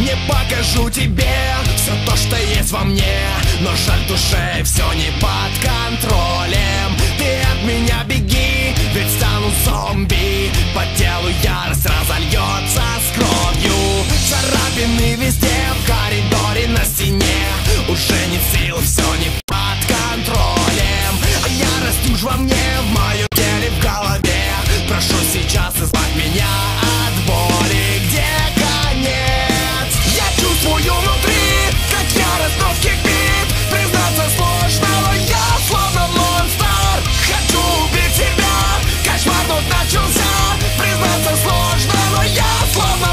Не покажу тебе все то, что есть во мне. Но жаль душе, все не под контролем. Ты от меня беги, ведь стану зомби. По телу ярость разольется с кровью. Царапины везде, в коридоре, на стене. Уже не сил, все не под контролем. А ярость уж во мне, в мою тело Come on.